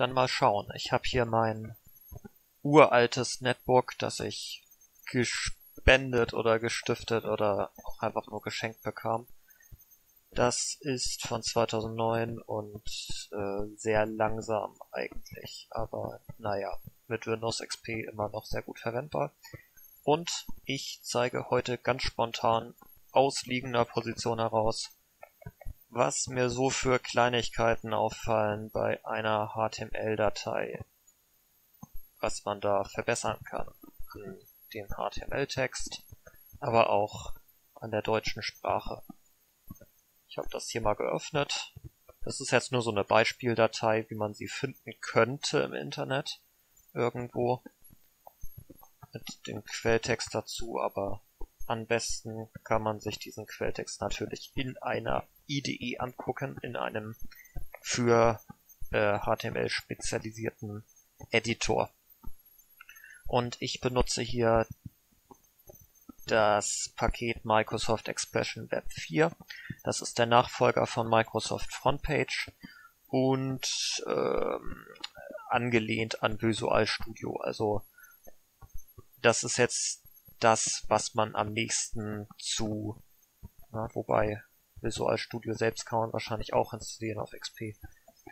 dann mal schauen. Ich habe hier mein uraltes Netbook, das ich gespendet oder gestiftet oder auch einfach nur geschenkt bekam. Das ist von 2009 und äh, sehr langsam eigentlich, aber naja, mit Windows XP immer noch sehr gut verwendbar. Und ich zeige heute ganz spontan aus liegender Position heraus, was mir so für Kleinigkeiten auffallen bei einer HTML-Datei, was man da verbessern kann an dem HTML-Text, aber auch an der deutschen Sprache. Ich habe das hier mal geöffnet. Das ist jetzt nur so eine Beispieldatei, wie man sie finden könnte im Internet irgendwo mit dem Quelltext dazu, aber am besten kann man sich diesen Quelltext natürlich in einer IDE angucken, in einem für äh, HTML spezialisierten Editor. Und ich benutze hier das Paket Microsoft Expression Web 4. Das ist der Nachfolger von Microsoft Frontpage und ähm, angelehnt an Visual Studio. Also das ist jetzt das, was man am nächsten zu, na, wobei Visual Studio selbst kann man wahrscheinlich auch installieren auf XP.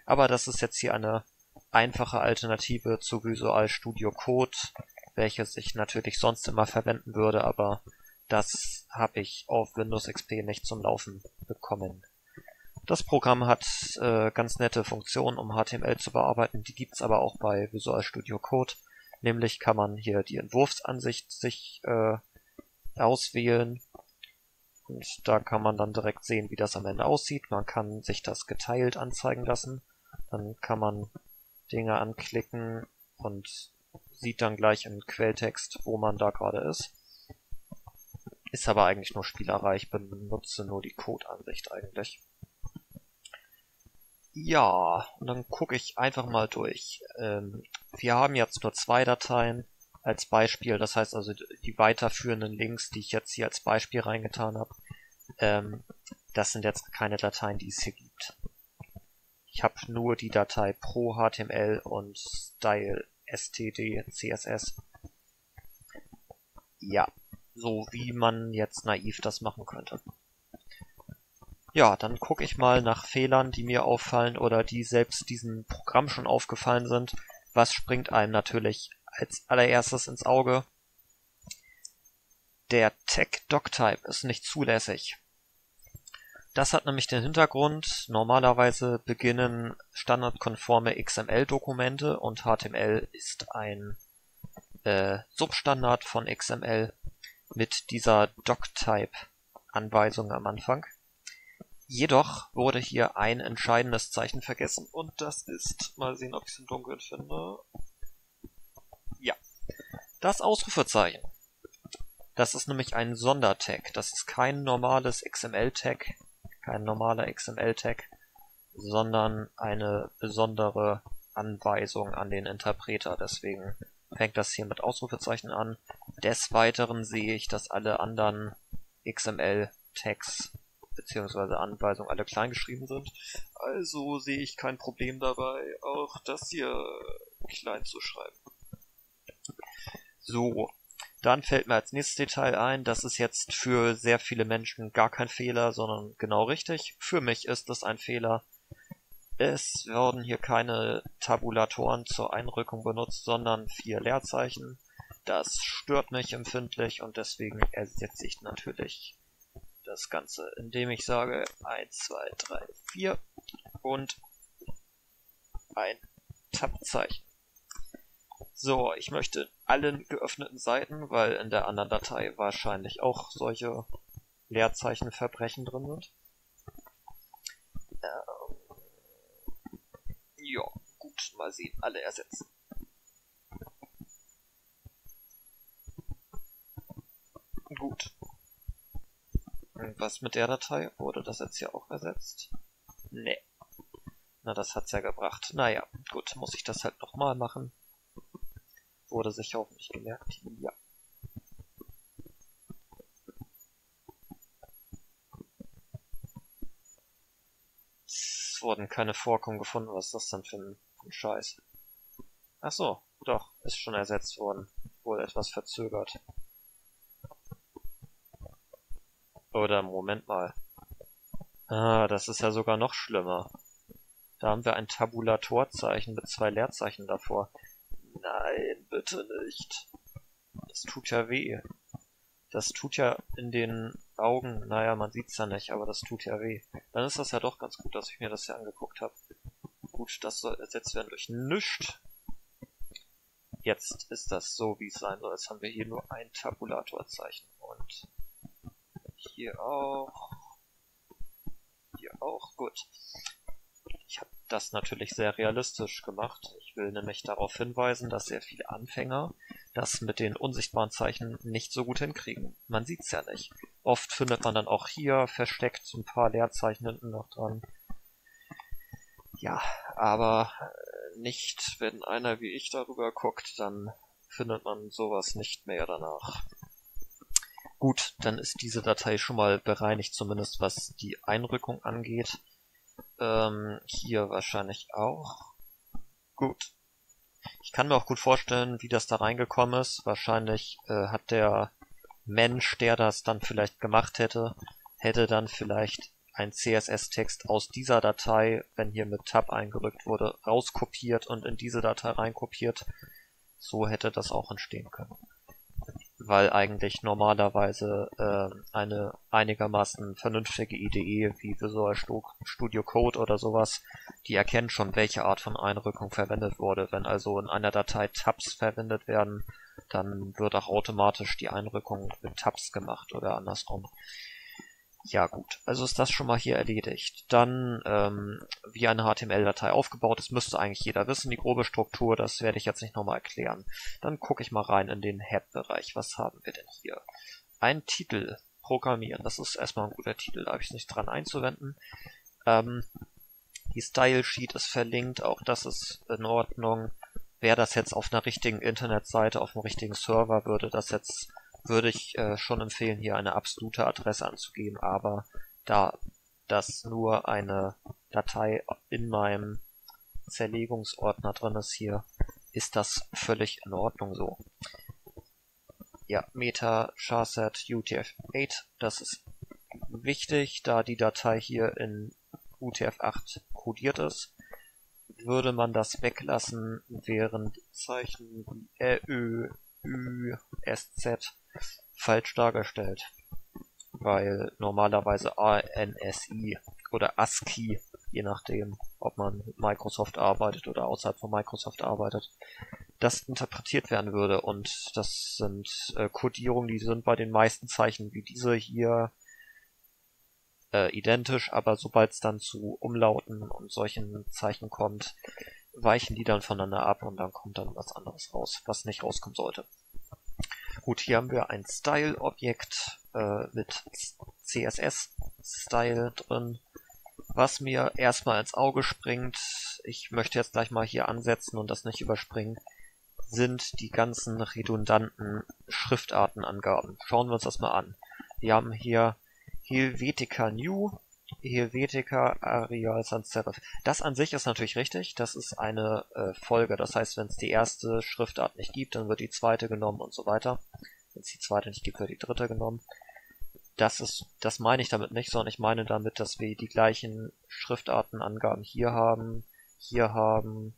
Aber das ist jetzt hier eine einfache Alternative zu Visual Studio Code, welches ich natürlich sonst immer verwenden würde, aber das habe ich auf Windows XP nicht zum Laufen bekommen. Das Programm hat äh, ganz nette Funktionen, um HTML zu bearbeiten, die gibt's aber auch bei Visual Studio Code. Nämlich kann man hier die Entwurfsansicht sich äh, auswählen und da kann man dann direkt sehen, wie das am Ende aussieht. Man kann sich das geteilt anzeigen lassen. Dann kann man Dinge anklicken und sieht dann gleich im Quelltext, wo man da gerade ist. Ist aber eigentlich nur Spielerei. Ich benutze nur die Code-Ansicht eigentlich. Ja, und dann gucke ich einfach mal durch. Ähm, wir haben jetzt nur zwei Dateien als Beispiel. Das heißt also die weiterführenden Links, die ich jetzt hier als Beispiel reingetan habe, ähm, das sind jetzt keine Dateien, die es hier gibt. Ich habe nur die Datei pro HTML und Style std css. Ja, so wie man jetzt naiv das machen könnte. Ja, dann gucke ich mal nach Fehlern, die mir auffallen oder die selbst diesem Programm schon aufgefallen sind. Was springt einem natürlich als allererstes ins Auge? Der Tag Doctype ist nicht zulässig. Das hat nämlich den Hintergrund, normalerweise beginnen standardkonforme XML-Dokumente und HTML ist ein äh, Substandard von XML mit dieser Doctype-Anweisung am Anfang. Jedoch wurde hier ein entscheidendes Zeichen vergessen und das ist, mal sehen, ob ich es im Dunkeln finde. Das Ausrufezeichen. Das ist nämlich ein Sondertag. Das ist kein normales XML-Tag, kein normaler XML-Tag, sondern eine besondere Anweisung an den Interpreter. Deswegen fängt das hier mit Ausrufezeichen an. Des Weiteren sehe ich, dass alle anderen XML-Tags bzw. Anweisungen alle klein geschrieben sind. Also sehe ich kein Problem dabei, auch das hier klein zu schreiben. So, dann fällt mir als nächstes Detail ein, das ist jetzt für sehr viele Menschen gar kein Fehler, sondern genau richtig. Für mich ist es ein Fehler. Es werden hier keine Tabulatoren zur Einrückung benutzt, sondern vier Leerzeichen. Das stört mich empfindlich und deswegen ersetze ich natürlich das Ganze, indem ich sage 1, 2, 3, 4 und ein Tabzeichen. So, ich möchte allen geöffneten Seiten, weil in der anderen Datei wahrscheinlich auch solche Leerzeichenverbrechen drin sind. Ähm, ja, gut, mal sehen, alle ersetzen. Gut. Was mit der Datei? Wurde das jetzt hier auch ersetzt? Nee. Na, das hat's ja gebracht. Naja, gut, muss ich das halt nochmal machen. Wurde sich hoffentlich gemerkt. Ja. Es wurden keine Vorkommen gefunden. Was ist das denn für ein Scheiß. Ach so, doch, ist schon ersetzt worden. Wohl etwas verzögert. Oder Moment mal. Ah, das ist ja sogar noch schlimmer. Da haben wir ein Tabulatorzeichen mit zwei Leerzeichen davor. Nein, bitte nicht. Das tut ja weh. Das tut ja in den Augen, naja, man sieht's ja nicht, aber das tut ja weh. Dann ist das ja doch ganz gut, dass ich mir das hier angeguckt habe. Gut, das soll ersetzt werden durch nichts. Jetzt ist das so, wie es sein soll. Jetzt haben wir hier nur ein Tabulatorzeichen. Und hier auch. Hier auch. Gut. Das natürlich sehr realistisch gemacht. Ich will nämlich darauf hinweisen, dass sehr viele Anfänger das mit den unsichtbaren Zeichen nicht so gut hinkriegen. Man sieht's ja nicht. Oft findet man dann auch hier versteckt so ein paar Leerzeichen hinten noch dran. Ja, aber äh, nicht, wenn einer wie ich darüber guckt, dann findet man sowas nicht mehr danach. Gut, dann ist diese Datei schon mal bereinigt, zumindest was die Einrückung angeht. Ähm, hier wahrscheinlich auch. Gut. Ich kann mir auch gut vorstellen, wie das da reingekommen ist. Wahrscheinlich äh, hat der Mensch, der das dann vielleicht gemacht hätte, hätte dann vielleicht ein CSS-Text aus dieser Datei, wenn hier mit Tab eingerückt wurde, rauskopiert und in diese Datei reinkopiert. So hätte das auch entstehen können weil eigentlich normalerweise äh, eine einigermaßen vernünftige Idee wie Visual Studio Code oder sowas, die erkennt schon, welche Art von Einrückung verwendet wurde. Wenn also in einer Datei Tabs verwendet werden, dann wird auch automatisch die Einrückung mit Tabs gemacht oder andersrum. Ja gut, also ist das schon mal hier erledigt. Dann, ähm, wie eine HTML-Datei aufgebaut ist, müsste eigentlich jeder wissen, die grobe Struktur, das werde ich jetzt nicht nochmal erklären. Dann gucke ich mal rein in den Head-Bereich. Was haben wir denn hier? Ein Titel programmieren, das ist erstmal ein guter Titel, da habe ich nichts dran einzuwenden. Ähm, die Style Sheet ist verlinkt, auch das ist in Ordnung. Wäre das jetzt auf einer richtigen Internetseite, auf einem richtigen Server, würde das jetzt würde ich äh, schon empfehlen, hier eine absolute Adresse anzugeben, aber da das nur eine Datei in meinem Zerlegungsordner drin ist hier, ist das völlig in Ordnung so. Ja, Meta charset UTF-8, das ist wichtig, da die Datei hier in UTF-8 codiert ist. Würde man das weglassen, wären Zeichen wie RÖ, Ü, SZ falsch dargestellt. Weil normalerweise ANSI oder ASCII, je nachdem, ob man mit Microsoft arbeitet oder außerhalb von Microsoft arbeitet, das interpretiert werden würde. Und das sind äh, Codierungen, die sind bei den meisten Zeichen wie diese hier äh, identisch, aber sobald es dann zu Umlauten und solchen Zeichen kommt, weichen die dann voneinander ab und dann kommt dann was anderes raus, was nicht rauskommen sollte. Gut, hier haben wir ein Style-Objekt äh, mit CSS-Style drin. Was mir erstmal ins Auge springt, ich möchte jetzt gleich mal hier ansetzen und das nicht überspringen, sind die ganzen redundanten Schriftartenangaben. Schauen wir uns das mal an. Wir haben hier Helvetica New, Helvetica Arial Sans Serif. Das an sich ist natürlich richtig, das ist eine äh, Folge. Das heißt, wenn es die erste Schriftart nicht gibt, dann wird die zweite genommen und so weiter. Wenn es die zweite nicht gibt, wird die dritte genommen. Das ist, das meine ich damit nicht, sondern ich meine damit, dass wir die gleichen Schriftartenangaben hier haben, hier haben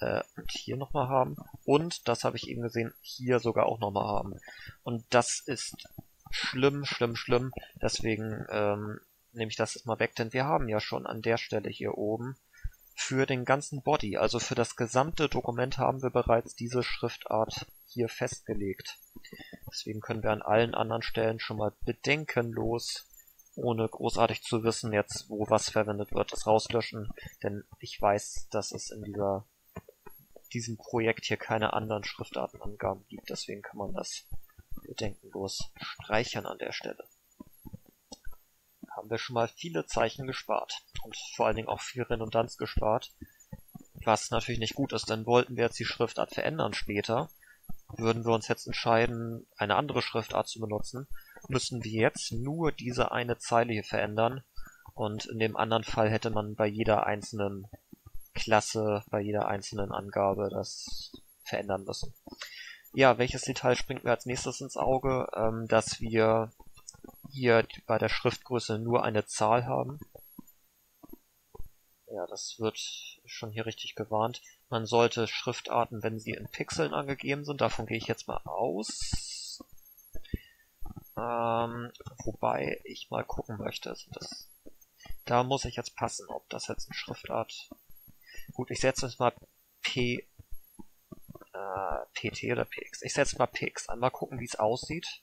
äh, und hier nochmal haben. Und, das habe ich eben gesehen, hier sogar auch nochmal haben. Und das ist schlimm, schlimm, schlimm. Deswegen ähm, nehme ich das mal weg, denn wir haben ja schon an der Stelle hier oben für den ganzen Body, also für das gesamte Dokument haben wir bereits diese Schriftart hier festgelegt. Deswegen können wir an allen anderen Stellen schon mal bedenkenlos, ohne großartig zu wissen jetzt, wo was verwendet wird, das rauslöschen, denn ich weiß, dass es in dieser diesem Projekt hier keine anderen Schriftartenangaben gibt, deswegen kann man das bedenkenlos streichern an der Stelle haben wir schon mal viele Zeichen gespart und vor allen Dingen auch viel Redundanz gespart, was natürlich nicht gut ist, denn wollten wir jetzt die Schriftart verändern später, würden wir uns jetzt entscheiden, eine andere Schriftart zu benutzen, müssen wir jetzt nur diese eine Zeile hier verändern und in dem anderen Fall hätte man bei jeder einzelnen Klasse bei jeder einzelnen Angabe das verändern müssen. Ja, welches Detail springt mir als nächstes ins Auge? Ähm, dass wir hier bei der Schriftgröße nur eine Zahl haben. Ja, das wird schon hier richtig gewarnt. Man sollte Schriftarten, wenn sie in Pixeln angegeben sind, davon gehe ich jetzt mal aus. Ähm, wobei ich mal gucken möchte. Also das, da muss ich jetzt passen, ob das jetzt eine Schriftart... Gut, ich setze jetzt mal P, äh, PT oder PX. Ich setze mal PX an, mal gucken, wie es aussieht.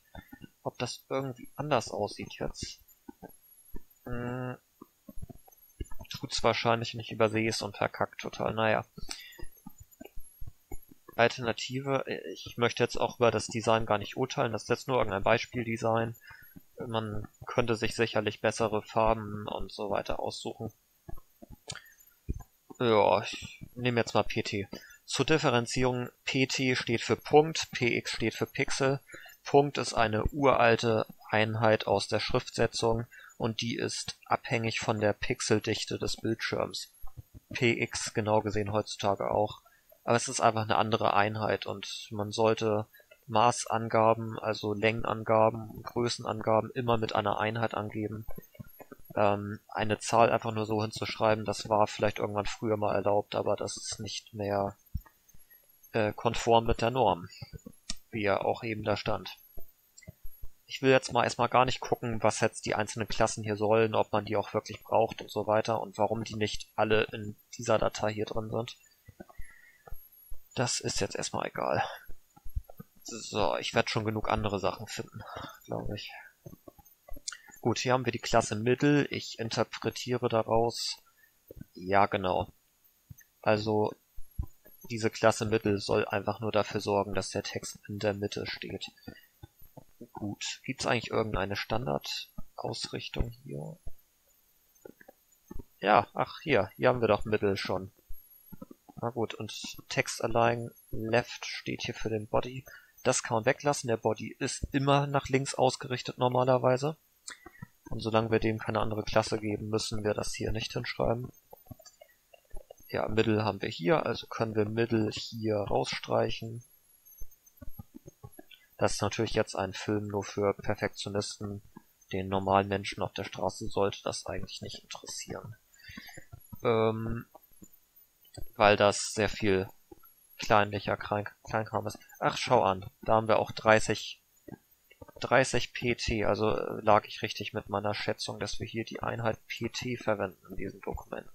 Ob das irgendwie anders aussieht jetzt. Hm, tut's wahrscheinlich nicht, übersehe es und verkackt total. Naja. Alternative, ich möchte jetzt auch über das Design gar nicht urteilen, das ist jetzt nur irgendein Beispieldesign. Man könnte sich sicherlich bessere Farben und so weiter aussuchen. Ja, ich nehme jetzt mal PT. Zur Differenzierung, PT steht für Punkt, PX steht für Pixel. Punkt ist eine uralte Einheit aus der Schriftsetzung und die ist abhängig von der Pixeldichte des Bildschirms. PX genau gesehen heutzutage auch. Aber es ist einfach eine andere Einheit und man sollte Maßangaben, also Längenangaben, Größenangaben immer mit einer Einheit angeben. Ähm, eine Zahl einfach nur so hinzuschreiben, das war vielleicht irgendwann früher mal erlaubt, aber das ist nicht mehr äh, konform mit der Norm, wie ja auch eben da stand. Ich will jetzt mal erstmal gar nicht gucken, was jetzt die einzelnen Klassen hier sollen, ob man die auch wirklich braucht und so weiter und warum die nicht alle in dieser Datei hier drin sind. Das ist jetzt erstmal egal. So, ich werde schon genug andere Sachen finden, glaube ich. Gut, hier haben wir die Klasse Mittel. Ich interpretiere daraus. Ja, genau. Also, diese Klasse Mittel soll einfach nur dafür sorgen, dass der Text in der Mitte steht. Gut. Gibt's eigentlich irgendeine Standardausrichtung hier? Ja, ach hier, hier haben wir doch Mittel schon. Na gut, und Text Align Left steht hier für den Body. Das kann man weglassen, der Body ist immer nach links ausgerichtet normalerweise. Und solange wir dem keine andere Klasse geben, müssen wir das hier nicht hinschreiben. Ja, Mittel haben wir hier, also können wir Mittel hier rausstreichen. Das ist natürlich jetzt ein Film nur für Perfektionisten. Den normalen Menschen auf der Straße sollte das eigentlich nicht interessieren. Ähm, weil das sehr viel kleinlicher Kleinkram ist. Ach, schau an. Da haben wir auch 30, 30 PT. Also äh, lag ich richtig mit meiner Schätzung, dass wir hier die Einheit PT verwenden in diesem Dokument.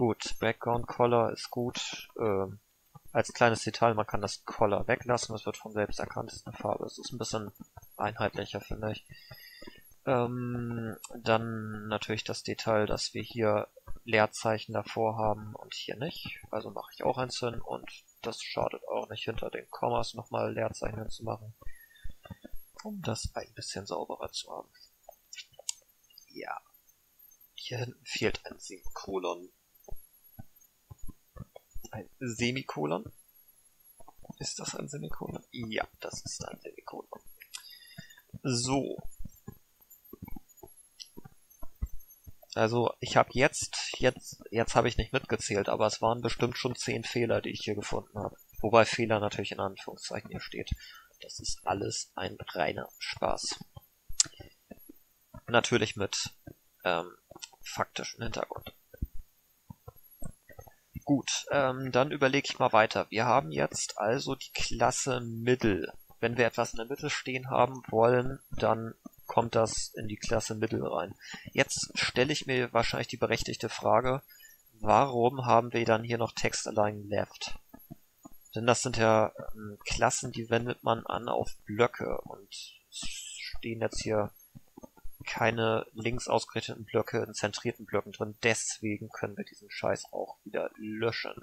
Gut, Background Color ist gut. Ähm, als kleines Detail, man kann das Color weglassen, das wird von selbst erkannt, ist eine Farbe. Es ist ein bisschen einheitlicher, finde ich. Ähm, dann natürlich das Detail, dass wir hier Leerzeichen davor haben und hier nicht. Also mache ich auch eins hin und das schadet auch nicht, hinter den Kommas nochmal Leerzeichen hinzumachen. Um das ein bisschen sauberer zu haben. Ja. Hier hinten fehlt ein Semikolon. Ein Semikolon? Ist das ein Semikolon? Ja, das ist ein Semikolon. So, Also ich habe jetzt, jetzt, jetzt habe ich nicht mitgezählt, aber es waren bestimmt schon zehn Fehler, die ich hier gefunden habe. Wobei Fehler natürlich in Anführungszeichen hier steht. Das ist alles ein reiner Spaß. Natürlich mit ähm, faktischem Hintergrund. Gut, ähm, dann überlege ich mal weiter. Wir haben jetzt also die Klasse Mittel. Wenn wir etwas in der Mitte stehen haben wollen, dann kommt das in die Klasse Mittel rein. Jetzt stelle ich mir wahrscheinlich die berechtigte Frage, warum haben wir dann hier noch Text Align Left? Denn das sind ja ähm, Klassen, die wendet man an auf Blöcke und stehen jetzt hier keine links ausgerichteten Blöcke in zentrierten Blöcken drin. Deswegen können wir diesen Scheiß auch wieder löschen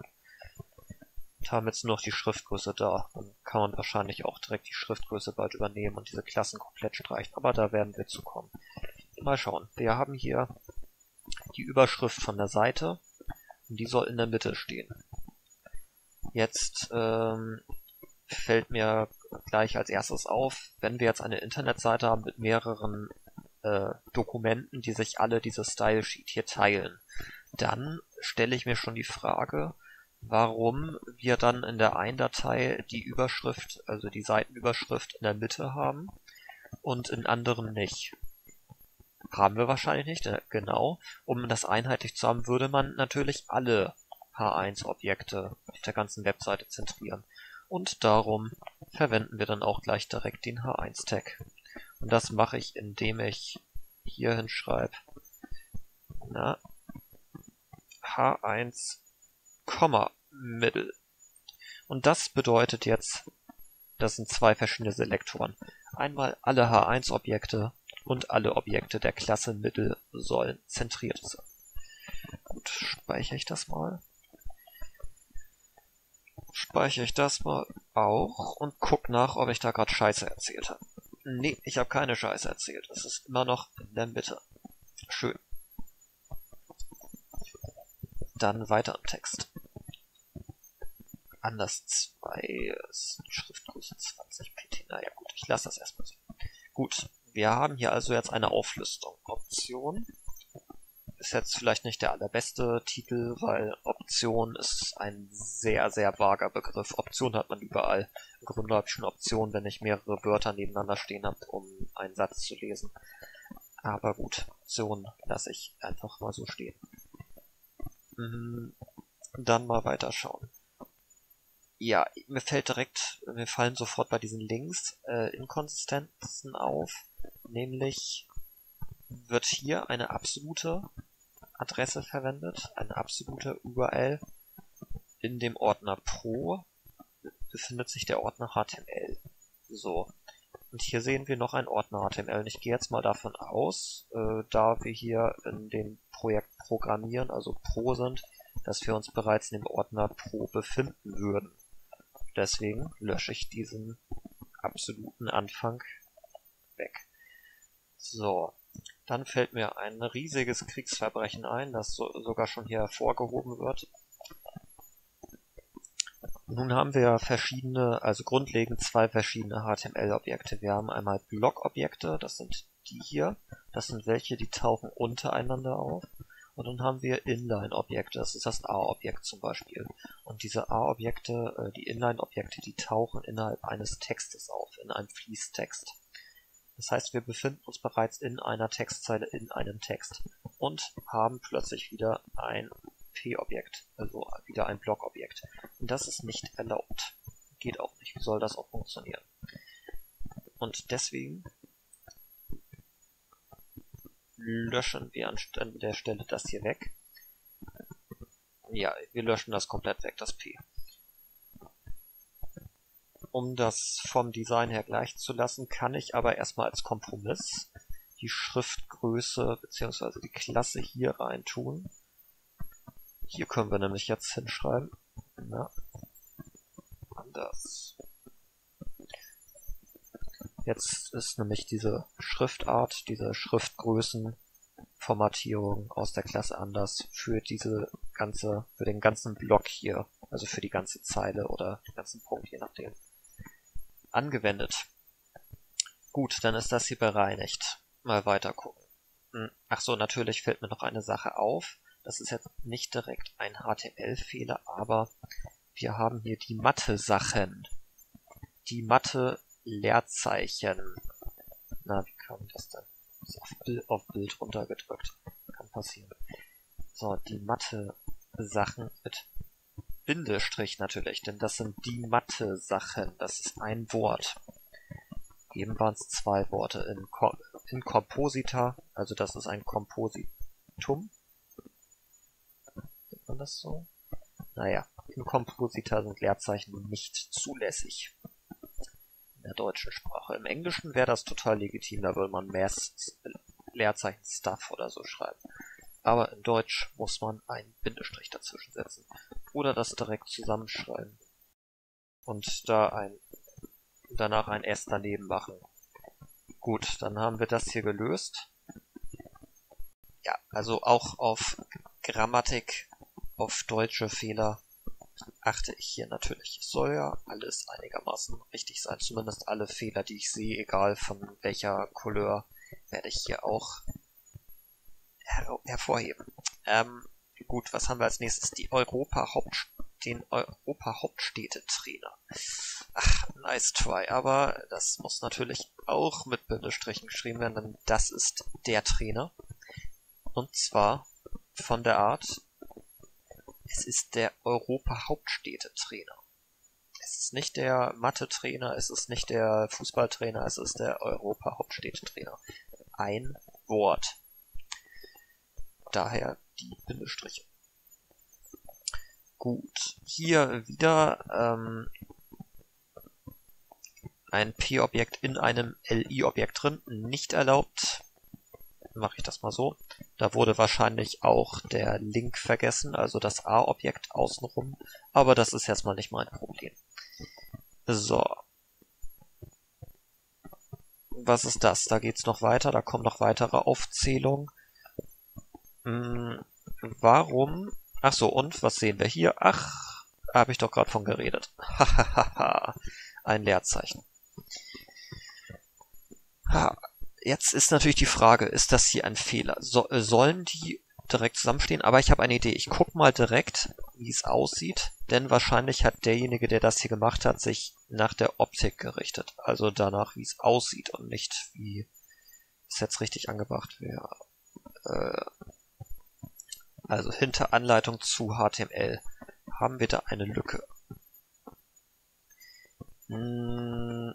und haben jetzt nur noch die Schriftgröße da. Dann kann man wahrscheinlich auch direkt die Schriftgröße bald übernehmen und diese Klassen komplett streichen. Aber da werden wir zu kommen. Mal schauen. Wir haben hier die Überschrift von der Seite und die soll in der Mitte stehen. Jetzt ähm, fällt mir gleich als erstes auf, wenn wir jetzt eine Internetseite haben mit mehreren äh, Dokumenten, die sich alle dieses Style Sheet hier teilen, dann stelle ich mir schon die Frage, warum wir dann in der einen Datei die Überschrift, also die Seitenüberschrift in der Mitte haben und in anderen nicht. Haben wir wahrscheinlich nicht, äh, genau. Um das einheitlich zu haben, würde man natürlich alle H1-Objekte auf der ganzen Webseite zentrieren. Und darum verwenden wir dann auch gleich direkt den H1-Tag. Und das mache ich, indem ich hier hinschreibe, na, H1, Middle. Und das bedeutet jetzt, das sind zwei verschiedene Selektoren. Einmal alle H1-Objekte und alle Objekte der Klasse Middle sollen zentriert sein. Gut, speichere ich das mal. Speichere ich das mal auch und guck nach, ob ich da gerade Scheiße erzählt habe. Nee, ich habe keine Scheiße erzählt. Es ist immer noch in der Mitte. Schön. Dann weiter im Text. Anders 2 ist Schriftgröße 20 pt. Naja gut, ich lasse das erstmal so. Gut, wir haben hier also jetzt eine Auflistung. Option ist jetzt vielleicht nicht der allerbeste Titel, weil Option ist ein sehr, sehr vager Begriff. Option hat man überall. Im Grunde habe ich schon Option, wenn ich mehrere Wörter nebeneinander stehen habe, um einen Satz zu lesen. Aber gut, Option lasse ich einfach mal so stehen. Mhm, dann mal weiterschauen. Ja, mir fällt direkt, mir fallen sofort bei diesen Links äh, Inkonsistenzen auf, nämlich wird hier eine absolute Adresse verwendet, eine absolute URL. In dem Ordner Pro befindet sich der Ordner HTML. So. Und hier sehen wir noch einen Ordner HTML. Und ich gehe jetzt mal davon aus, äh, da wir hier in dem Projekt Programmieren, also Pro sind, dass wir uns bereits in dem Ordner Pro befinden würden. Deswegen lösche ich diesen absoluten Anfang weg. So, dann fällt mir ein riesiges Kriegsverbrechen ein, das so, sogar schon hier hervorgehoben wird. Nun haben wir verschiedene, also grundlegend zwei verschiedene HTML-Objekte. Wir haben einmal Block-Objekte, das sind die hier. Das sind welche, die tauchen untereinander auf. Und dann haben wir Inline-Objekte, das ist das A-Objekt zum Beispiel. Und diese A-Objekte, äh, die Inline-Objekte, die tauchen innerhalb eines Textes auf, in einem Fließtext. Das heißt, wir befinden uns bereits in einer Textzeile in einem Text und haben plötzlich wieder ein P-Objekt, also wieder ein Block-Objekt. Und das ist nicht erlaubt. Geht auch nicht. Wie soll das auch funktionieren? Und deswegen löschen wir an der Stelle das hier weg. Ja, wir löschen das komplett weg, das P. Um das vom Design her gleich zu lassen, kann ich aber erstmal als Kompromiss die Schriftgröße bzw. die Klasse hier rein tun. Hier können wir nämlich jetzt hinschreiben. Na, anders. Jetzt ist nämlich diese Schriftart, diese Schriftgrößenformatierung aus der Klasse anders für diese ganze, für den ganzen Block hier, also für die ganze Zeile oder den ganzen Punkt, je nachdem, angewendet. Gut, dann ist das hier bereinigt. Mal weiter gucken. Hm, ach so, natürlich fällt mir noch eine Sache auf. Das ist jetzt nicht direkt ein HTML-Fehler, aber wir haben hier die Mathe-Sachen. Die Mathe Leerzeichen. Na, wie kam das denn? Ist auf Bild, auf Bild runtergedrückt. Kann passieren. So, die Mathe-Sachen mit Bindestrich natürlich, denn das sind die Mathe-Sachen. Das ist ein Wort. Eben waren es zwei Worte in, in Komposita, also das ist ein Kompositum. Nennt man das so? Naja, in Komposita sind Leerzeichen nicht zulässig der deutschen Sprache. Im Englischen wäre das total legitim, da würde man mehr Leerzeichen Stuff oder so schreiben. Aber in Deutsch muss man einen Bindestrich dazwischen setzen. Oder das direkt zusammenschreiben. Und da ein, danach ein S daneben machen. Gut, dann haben wir das hier gelöst. Ja, also auch auf Grammatik, auf deutsche Fehler achte ich hier natürlich. Es soll ja alles einigermaßen richtig sein. Zumindest alle Fehler, die ich sehe, egal von welcher Couleur, werde ich hier auch her hervorheben. Ähm, gut, was haben wir als nächstes? Die Europa Haupt den Europa Hauptstädte-Trainer. Ach, nice try, aber das muss natürlich auch mit Bindestrichen geschrieben werden, denn das ist der Trainer. Und zwar von der Art, es ist der Europa Hauptstädte-Trainer. Es ist nicht der Mathe-Trainer, es ist nicht der Fußballtrainer, es ist der Europa Hauptstädte-Trainer. Ein Wort. Daher die Bindestriche. Gut, hier wieder ähm, ein P-Objekt in einem LI-Objekt drin, nicht erlaubt. Mache ich das mal so. Da wurde wahrscheinlich auch der Link vergessen, also das A-Objekt außenrum, aber das ist jetzt mal nicht mein Problem. So. Was ist das? Da geht's noch weiter, da kommen noch weitere Aufzählungen. Hm, warum Ach so, und was sehen wir hier? Ach, habe ich doch gerade von geredet. Hahaha, ein Leerzeichen. Jetzt ist natürlich die Frage, ist das hier ein Fehler? So, äh, sollen die direkt zusammenstehen? Aber ich habe eine Idee. Ich guck mal direkt, wie es aussieht, denn wahrscheinlich hat derjenige, der das hier gemacht hat, sich nach der Optik gerichtet. Also danach, wie es aussieht und nicht, wie es jetzt richtig angebracht wäre. Äh, also hinter Anleitung zu HTML haben wir da eine Lücke. Hm.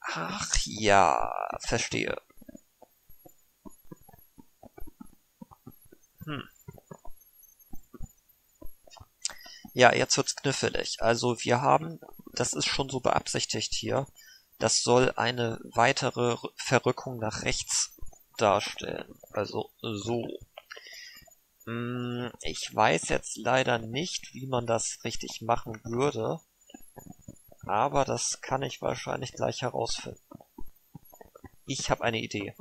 Ach ja, verstehe. Hm. Ja, jetzt wird's knifflig. Also wir haben, das ist schon so beabsichtigt hier, das soll eine weitere Verrückung nach rechts darstellen. Also so. Hm, ich weiß jetzt leider nicht, wie man das richtig machen würde. Aber das kann ich wahrscheinlich gleich herausfinden. Ich habe eine Idee.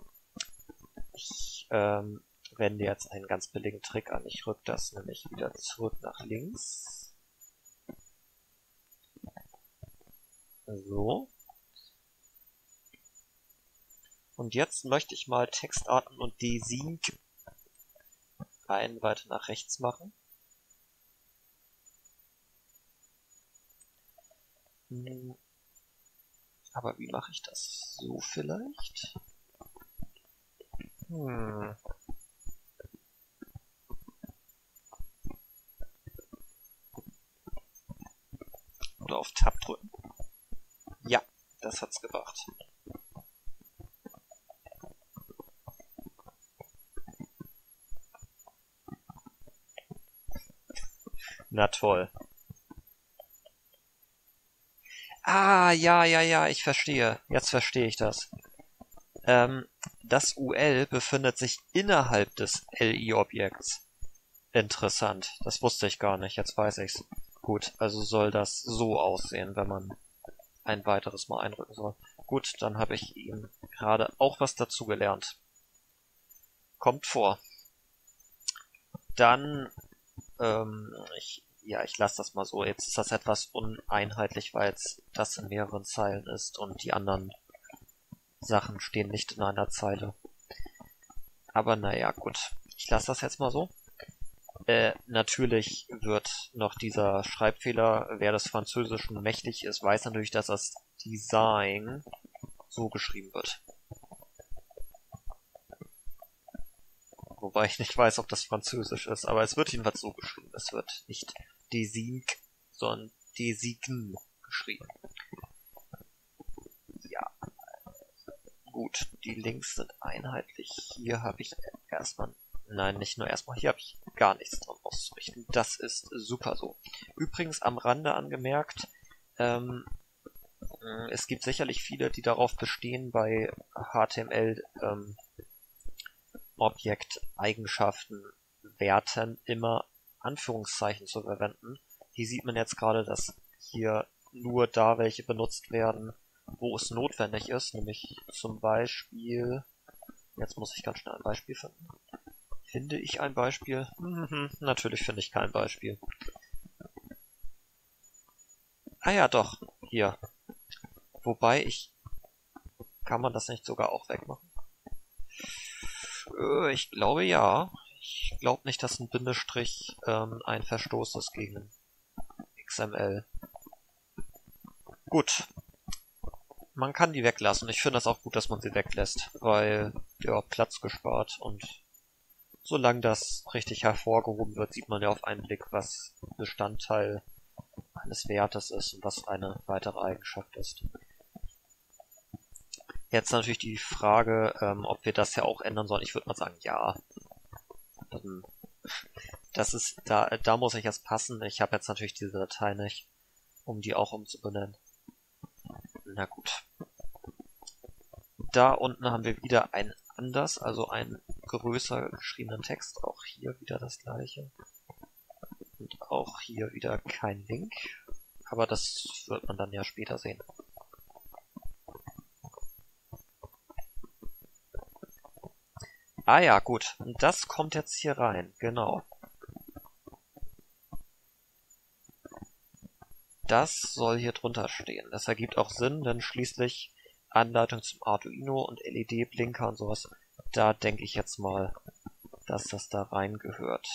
Ich ähm, wende jetzt einen ganz billigen Trick an. Ich rück das nämlich wieder zurück nach links. So. Und jetzt möchte ich mal Textarten und Desync einen weiter nach rechts machen. Hm. Aber wie mache ich das? So vielleicht? Hm. Oder auf Tab drücken. Ja, das hat's gebracht. Na toll. Ah, ja, ja, ja, ich verstehe. Jetzt verstehe ich das. Ähm, das UL befindet sich innerhalb des LI-Objekts. Interessant. Das wusste ich gar nicht. Jetzt weiß ich's. Gut, also soll das so aussehen, wenn man ein weiteres Mal einrücken soll. Gut, dann habe ich ihm gerade auch was dazu gelernt. Kommt vor. Dann, ähm, ich ja, ich lasse das mal so. Jetzt ist das etwas uneinheitlich, weil jetzt das in mehreren Zeilen ist und die anderen Sachen stehen nicht in einer Zeile. Aber naja, gut. Ich lasse das jetzt mal so. Äh, natürlich wird noch dieser Schreibfehler, wer des Französischen mächtig ist, weiß natürlich, dass das Design so geschrieben wird. Wobei ich nicht weiß, ob das Französisch ist, aber es wird jedenfalls so geschrieben. Es wird nicht Desig, sondern Design geschrieben. Ja. Gut, die Links sind einheitlich. Hier habe ich erstmal, nein, nicht nur erstmal, hier habe ich gar nichts dran auszurichten. Das ist super so. Übrigens am Rande angemerkt, ähm, es gibt sicherlich viele, die darauf bestehen, bei HTML ähm, Objekteigenschaften Werten immer Anführungszeichen zu verwenden. Hier sieht man jetzt gerade, dass hier nur da welche benutzt werden, wo es notwendig ist, nämlich zum Beispiel, jetzt muss ich ganz schnell ein Beispiel finden. Finde ich ein Beispiel? Mhm, natürlich finde ich kein Beispiel. Ah ja, doch, hier. Wobei ich, kann man das nicht sogar auch wegmachen? Äh, ich glaube ja. Ich glaube nicht, dass ein Bindestrich ähm, ein Verstoß ist gegen XML. Gut. Man kann die weglassen. Ich finde das auch gut, dass man sie weglässt, weil ja Platz gespart und solange das richtig hervorgehoben wird, sieht man ja auf einen Blick, was Bestandteil eines Wertes ist und was eine weitere Eigenschaft ist. Jetzt natürlich die Frage, ähm, ob wir das ja auch ändern sollen. Ich würde mal sagen, ja. Das ist, da, da muss ich jetzt passen. Ich habe jetzt natürlich diese Datei nicht, um die auch umzubenennen. Na gut. Da unten haben wir wieder ein anders, also einen größer geschriebenen Text. Auch hier wieder das gleiche. Und auch hier wieder kein Link. Aber das wird man dann ja später sehen. Ah ja, gut. Und das kommt jetzt hier rein. Genau. Das soll hier drunter stehen. Das ergibt auch Sinn, denn schließlich Anleitung zum Arduino und LED-Blinker und sowas. Da denke ich jetzt mal, dass das da rein gehört.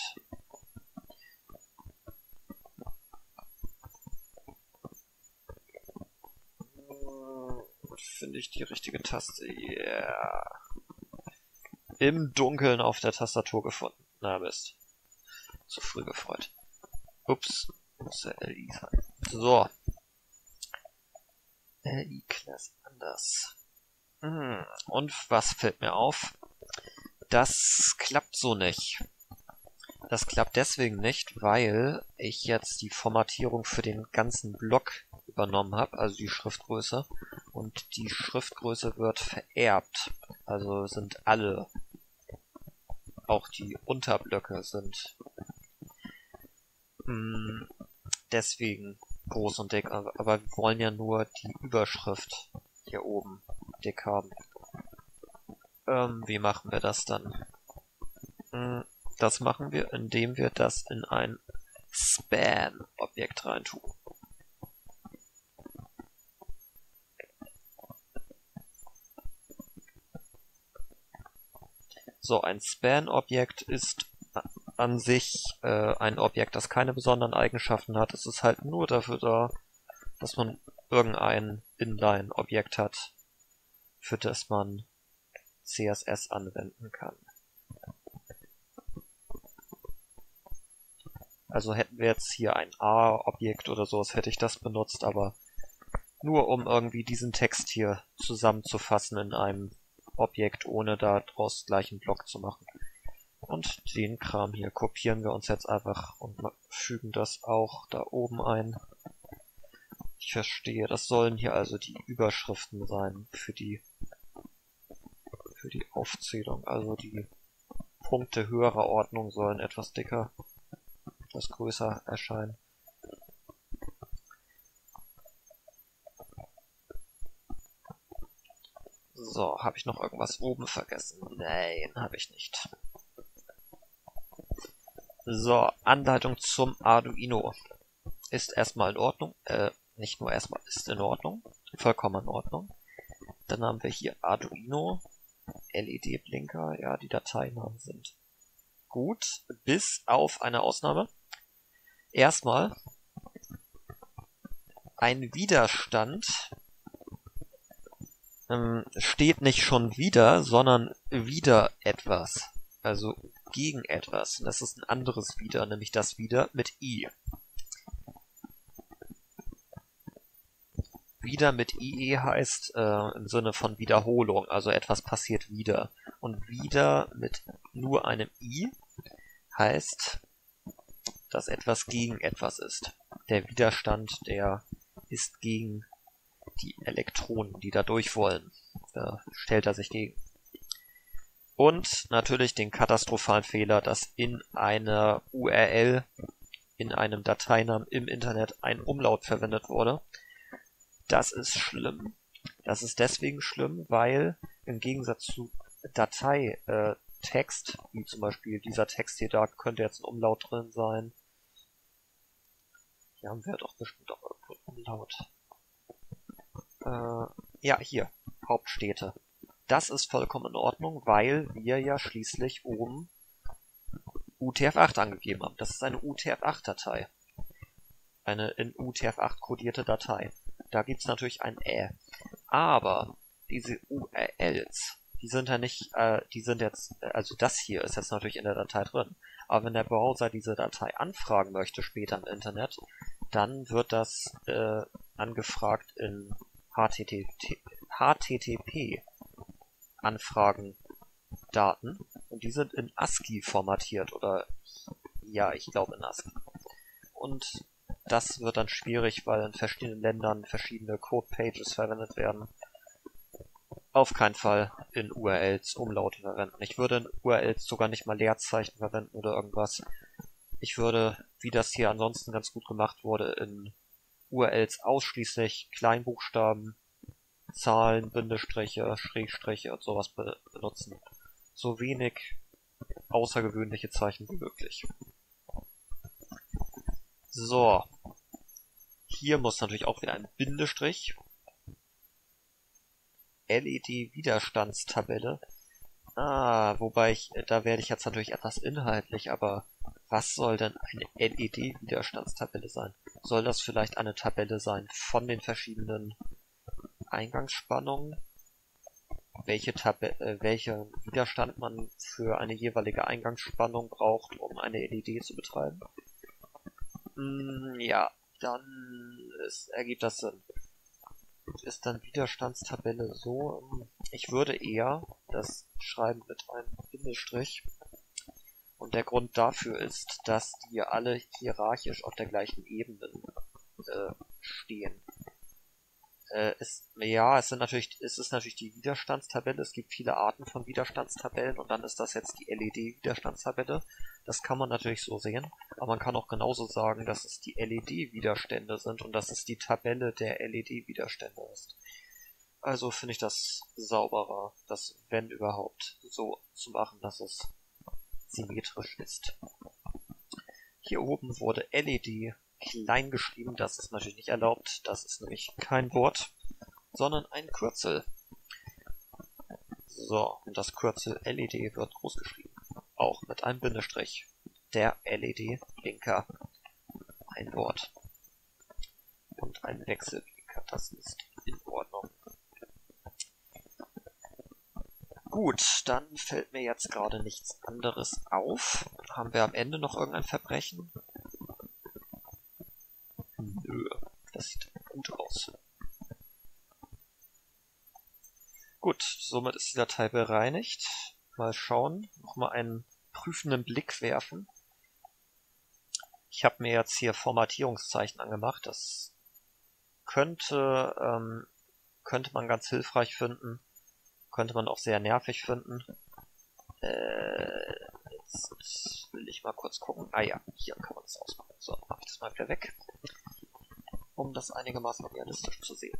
Finde ich die richtige Taste? Yeah. Im Dunkeln auf der Tastatur gefunden. Na Mist. Zu früh gefreut. Ups. Muss ja LI sein. So. LI-Class anders. Hm. Und was fällt mir auf? Das klappt so nicht. Das klappt deswegen nicht, weil ich jetzt die Formatierung für den ganzen Block übernommen habe, also die Schriftgröße. Und die Schriftgröße wird vererbt. Also sind alle, auch die Unterblöcke sind hm, deswegen groß und dick. Aber wir wollen ja nur die Überschrift hier oben dick haben. Ähm, wie machen wir das dann? Hm, das machen wir, indem wir das in ein Span-Objekt reintun. So, ein Span-Objekt ist an sich äh, ein Objekt, das keine besonderen Eigenschaften hat. Es ist halt nur dafür da, dass man irgendein Inline-Objekt hat, für das man CSS anwenden kann. Also hätten wir jetzt hier ein A-Objekt oder sowas, hätte ich das benutzt, aber nur um irgendwie diesen Text hier zusammenzufassen in einem Objekt, ohne daraus gleich einen Block zu machen. Und den Kram hier kopieren wir uns jetzt einfach und fügen das auch da oben ein. Ich verstehe, das sollen hier also die Überschriften sein für die für die Aufzählung. Also die Punkte höherer Ordnung sollen etwas dicker, etwas größer erscheinen. So, habe ich noch irgendwas oben vergessen? Nein, habe ich nicht. So, Anleitung zum Arduino. Ist erstmal in Ordnung. Äh, nicht nur erstmal ist in Ordnung. Vollkommen in Ordnung. Dann haben wir hier Arduino. LED-Blinker. Ja, die Dateinamen sind gut. Bis auf eine Ausnahme. Erstmal ein Widerstand ähm, steht nicht schon wieder, sondern wieder etwas. Also gegen etwas. Und das ist ein anderes wieder, nämlich das wieder mit i. Wieder mit IE heißt äh, im Sinne von Wiederholung, also etwas passiert wieder. Und wieder mit nur einem i heißt, dass etwas gegen etwas ist. Der Widerstand, der ist gegen die Elektronen, die da durch wollen. Da stellt er sich gegen. Und natürlich den katastrophalen Fehler, dass in einer URL, in einem Dateinamen im Internet ein Umlaut verwendet wurde. Das ist schlimm. Das ist deswegen schlimm, weil im Gegensatz zu Dateitext, äh, wie zum Beispiel dieser Text hier, da könnte jetzt ein Umlaut drin sein. Hier haben wir doch bestimmt auch irgendwo ein Umlaut. Äh, ja, hier. Hauptstädte. Das ist vollkommen in Ordnung, weil wir ja schließlich oben UTF-8 angegeben haben. Das ist eine UTF-8-Datei. Eine in UTF-8 kodierte Datei. Da gibt's natürlich ein Ä. Aber diese URLs, die sind ja nicht, äh, die sind jetzt, also das hier ist jetzt natürlich in der Datei drin. Aber wenn der Browser diese Datei anfragen möchte später im Internet, dann wird das äh, angefragt in HTTP, HTTP Anfragen Daten und die sind in ASCII formatiert oder ja, ich glaube in ASCII. Und das wird dann schwierig, weil in verschiedenen Ländern verschiedene Code-Pages verwendet werden. Auf keinen Fall in URLs Umlaute verwenden. Ich würde in URLs sogar nicht mal Leerzeichen verwenden oder irgendwas. Ich würde, wie das hier ansonsten ganz gut gemacht wurde, in URLs ausschließlich Kleinbuchstaben, Zahlen, Bindestriche, Schrägstriche und sowas be benutzen. So wenig außergewöhnliche Zeichen wie möglich. So. Hier muss natürlich auch wieder ein Bindestrich. LED-Widerstandstabelle. Ah, wobei ich, da werde ich jetzt natürlich etwas inhaltlich, aber was soll denn eine LED-Widerstandstabelle sein? Soll das vielleicht eine Tabelle sein von den verschiedenen Eingangsspannungen? Welche, Tabelle, äh, welcher Widerstand man für eine jeweilige Eingangsspannung braucht, um eine LED zu betreiben? Mm, ja, dann ist, ergibt das Sinn. Ist dann Widerstandstabelle so? Ich würde eher das schreiben mit einem Bindestrich. Und der Grund dafür ist, dass die alle hierarchisch auf der gleichen Ebene äh, stehen. Äh, ist, ja, es sind natürlich, es ist natürlich die Widerstandstabelle. Es gibt viele Arten von Widerstandstabellen und dann ist das jetzt die LED-Widerstandstabelle. Das kann man natürlich so sehen, aber man kann auch genauso sagen, dass es die LED-Widerstände sind und dass es die Tabelle der LED-Widerstände ist. Also finde ich das sauberer, das wenn überhaupt so zu machen, dass es symmetrisch ist. Hier oben wurde LED klein geschrieben. Das ist natürlich nicht erlaubt. Das ist nämlich kein Wort, sondern ein Kürzel. So, und das Kürzel LED wird groß geschrieben. Auch mit einem Bindestrich. Der LED-Blinker. Ein Wort. Und ein Wechselblinker. Das ist in Ordnung. Gut, dann fällt mir jetzt gerade nichts anderes auf. Haben wir am Ende noch irgendein Verbrechen? Nö, das sieht gut aus. Gut, somit ist die Datei bereinigt. Mal schauen, nochmal einen prüfenden Blick werfen. Ich habe mir jetzt hier Formatierungszeichen angemacht. Das könnte, ähm, könnte man ganz hilfreich finden. Könnte man auch sehr nervig finden. Äh, jetzt will ich mal kurz gucken. Ah ja, hier kann man das ausmachen. So, mache ich das mal wieder weg um das einigermaßen realistisch zu sehen.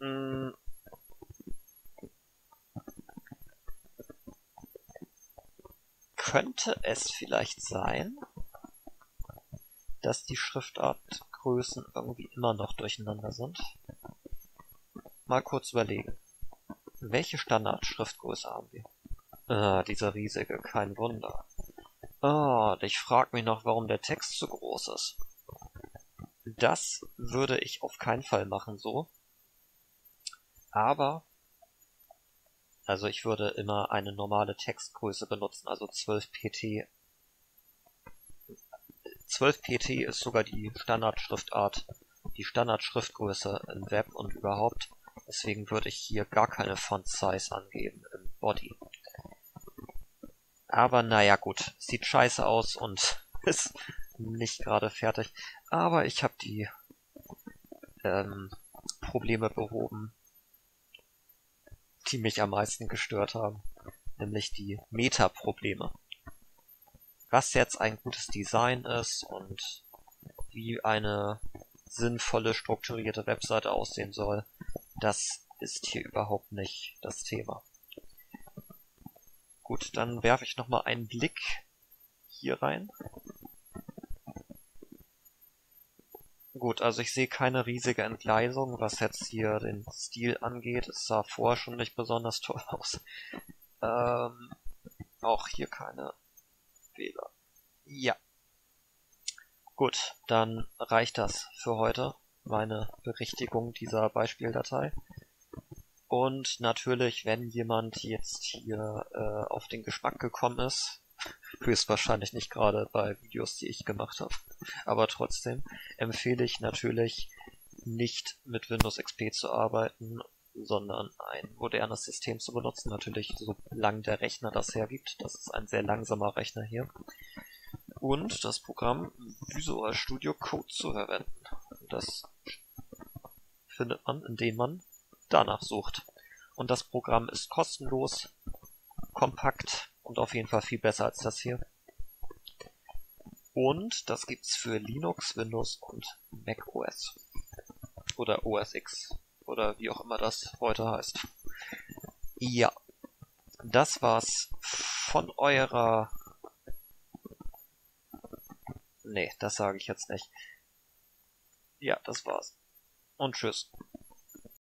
Hm. Könnte es vielleicht sein, dass die Schriftartgrößen irgendwie immer noch durcheinander sind? Mal kurz überlegen. Welche Standardschriftgröße haben wir? Ah, dieser riesige, kein Wunder. Ah, ich frag mich noch, warum der Text so groß ist. Das würde ich auf keinen Fall machen so. Aber, also ich würde immer eine normale Textgröße benutzen, also 12 pt. 12 pt ist sogar die Standardschriftart, die Standardschriftgröße im Web und überhaupt. Deswegen würde ich hier gar keine Font Size angeben im Body. Aber naja gut, sieht scheiße aus und ist nicht gerade fertig. Aber ich habe die ähm, Probleme behoben, die mich am meisten gestört haben. Nämlich die Meta-Probleme. Was jetzt ein gutes Design ist und wie eine sinnvolle, strukturierte Webseite aussehen soll, das ist hier überhaupt nicht das Thema. Gut, dann werfe ich nochmal einen Blick hier rein. Gut, also ich sehe keine riesige Entgleisung, was jetzt hier den Stil angeht. Es sah vorher schon nicht besonders toll aus. Ähm, auch hier keine Fehler. Ja. Gut, dann reicht das für heute, meine Berichtigung dieser Beispieldatei. Und natürlich, wenn jemand jetzt hier äh, auf den Geschmack gekommen ist, höchstwahrscheinlich nicht gerade bei Videos, die ich gemacht habe, aber trotzdem empfehle ich natürlich nicht mit Windows XP zu arbeiten, sondern ein modernes System zu benutzen, natürlich solange der Rechner das hergibt. Das ist ein sehr langsamer Rechner hier. Und das Programm Visual Studio Code zu verwenden. Das findet man, indem man danach sucht. Und das Programm ist kostenlos, kompakt und auf jeden Fall viel besser als das hier. Und das gibt's für Linux, Windows und Mac OS. Oder OS X. Oder wie auch immer das heute heißt. Ja. Das war's von eurer... Nee, das sage ich jetzt nicht. Ja, das war's. Und tschüss.